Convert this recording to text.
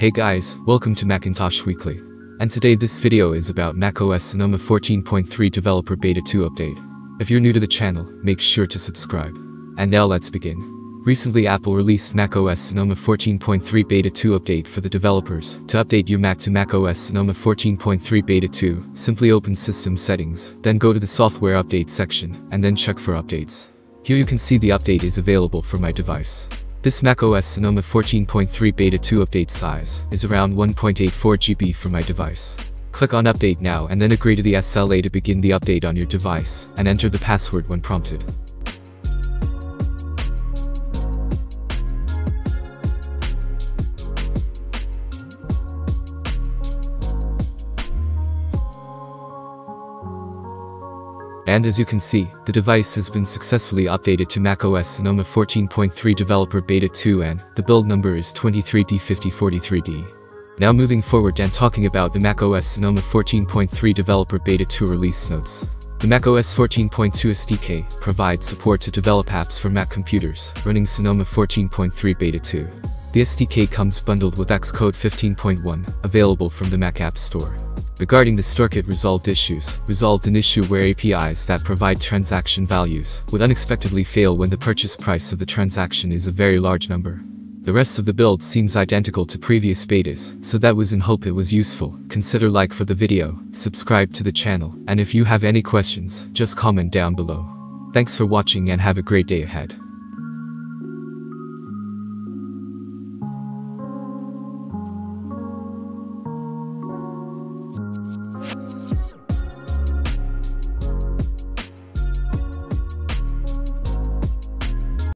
Hey guys, welcome to Macintosh Weekly. And today this video is about macOS Sonoma 14.3 Developer Beta 2 update. If you're new to the channel, make sure to subscribe. And now let's begin. Recently Apple released macOS Sonoma 14.3 Beta 2 update for the developers. To update your Mac to macOS Sonoma 14.3 Beta 2, simply open System Settings, then go to the Software Update section, and then check for updates. Here you can see the update is available for my device. This macOS Sonoma 14.3 Beta 2 update size is around 1.84 GB for my device. Click on Update now and then agree to the SLA to begin the update on your device, and enter the password when prompted. And as you can see, the device has been successfully updated to macOS Sonoma 14.3 Developer Beta 2 and the build number is 23D5043D. Now moving forward and talking about the macOS Sonoma 14.3 Developer Beta 2 release notes. The macOS 14.2 SDK provides support to develop apps for Mac computers running Sonoma 14.3 Beta 2. The SDK comes bundled with Xcode 15.1, available from the Mac App Store. Regarding the StoreKit resolved issues, resolved an issue where APIs that provide transaction values would unexpectedly fail when the purchase price of the transaction is a very large number. The rest of the build seems identical to previous betas, so that was in hope it was useful. Consider like for the video, subscribe to the channel, and if you have any questions, just comment down below. Thanks for watching and have a great day ahead.